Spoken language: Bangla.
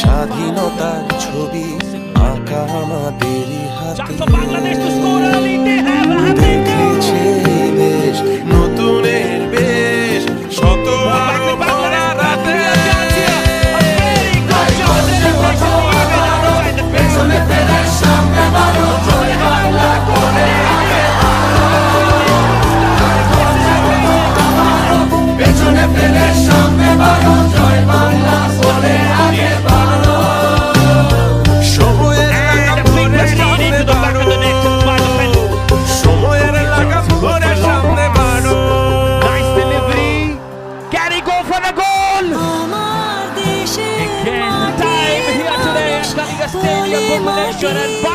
স্বাধীনতার ছবি আঁকা আমাদেরই হাতে। Bangladesh your population and